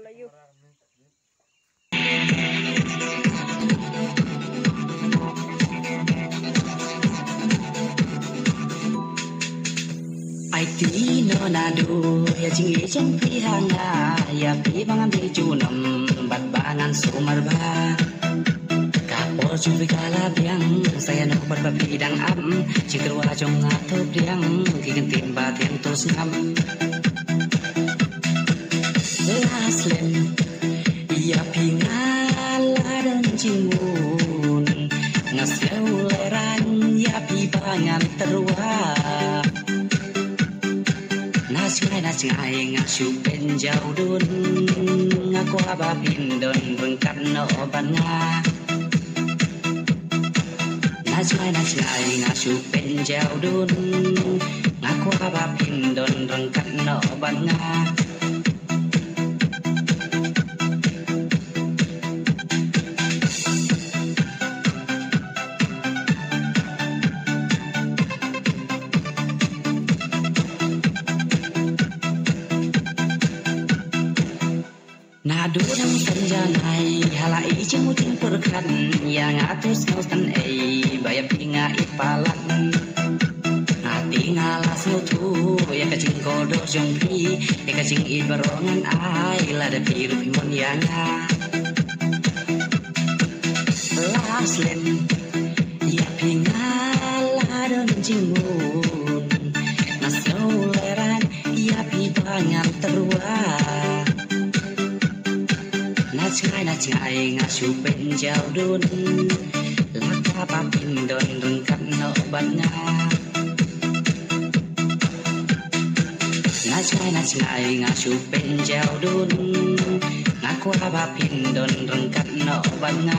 lalayo. Ai no na do ya jing e jang pi hanga ya pi bangan di julam bat bangan sumarba kapor cuci kala biang saya no berba bidang am cikru wajong atup diang kikin timba tiang tos ngam ngala dan leran, ya pibangan terua terwa Nasngai ngasu penjau dun. Ngaku aba pindon bengkat no ban nga Nasngai nasngai ngasu penjau dun. Ngaku aba pindon bengkat no ban nga Nadu nang sanjanai halai jemu ting perkan yang atus ngausan ei bayap tinga ipalan. Ngati ngalas ngutu ya kacing kodok jongpi ya kacing ibarongan ai lada piru pimon yanga Laslen ya pingala don jingun Nasauleran ya pibangan terwah na chai na chai nga chu pen jao dun la ka pa pin don dun kan no ban nga na chai na chai nga chu pen jao dun nga kwa pa pin don dun kan no ban nga